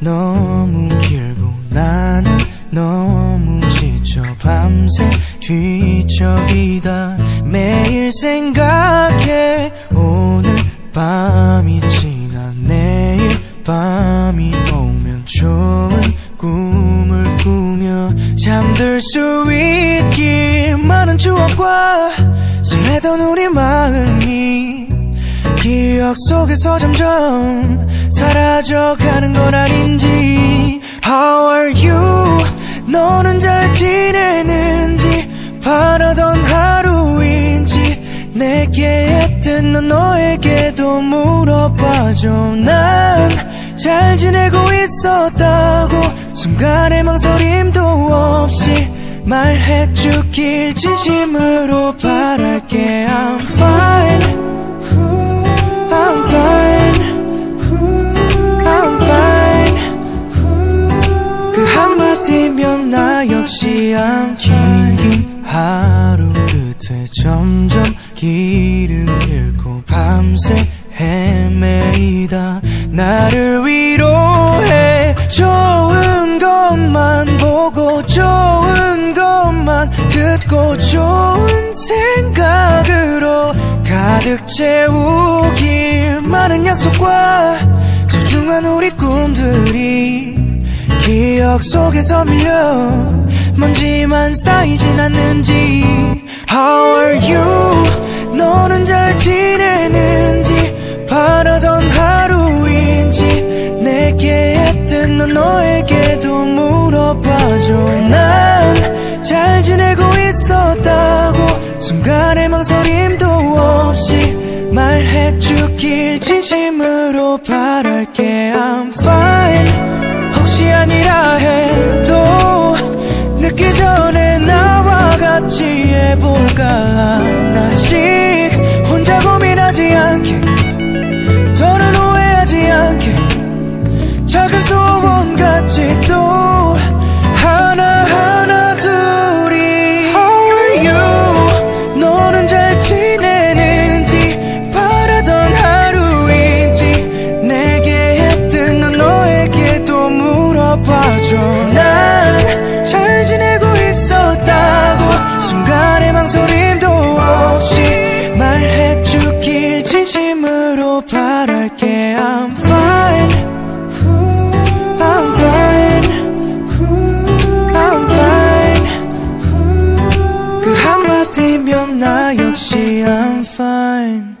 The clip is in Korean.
너무 길고 나는 너무 지쳐 밤새 뒤척이다. 매일 생각해. 오늘 밤이 지나 내일 밤이 오면 좋은 꿈을 꾸며 잠들 수 있길 많은 추억과 설레던 우리 마음이 기억 속에서 점점 사라져가는 건 아닌지. How are you? 너는 잘 지내는지. 바라던 하루인지. 내게 했던 넌 너에게도 물어봐줘. 난 잘 지내고 있었다고. 순간의 망설임도 없이 말해주길 진심으로 바랄게. I'm fine 역시 I'm fine 긴 하루 끝에 점점 길을 잃고 밤새 헤매이다. 나를 위로해 좋은 것만 보고 좋은 것만 듣고 좋은 생각으로 가득 채우길 많은 약속과 소중한 우리 꿈들이 기억 속에서 밀려 먼지만 쌓이진 않는지. How are you? 너는 잘 지내는지. 바라던 하루인지. 내게 했던 넌 너에게도 물어봐줘. 난 잘 지내고 있었다고. 순간의 망설임도 없이 말해주길 진심으로 바랄 같이 해볼까? 하나씩 혼자 고민하지 않게 바랄게 I'm fine I'm fine I'm fine 그 한마디면 나 역시 I'm fine